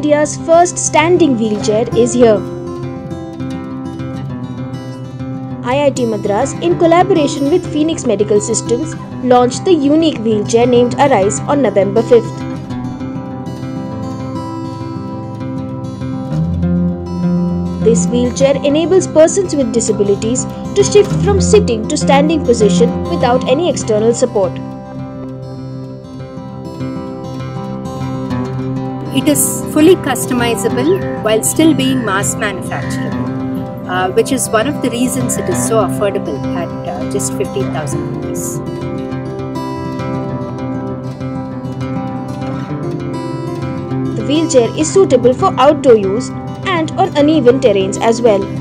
India's first standing wheelchair is here. IIT Madras, in collaboration with Phoenix Medical Systems, launched the unique wheelchair named Arise on November 5th. This wheelchair enables persons with disabilities to shift from sitting to standing position without any external support. It is fully customizable while still being mass manufacturable, uh, which is one of the reasons it is so affordable at uh, just 15,000 rupees. The wheelchair is suitable for outdoor use and on uneven terrains as well.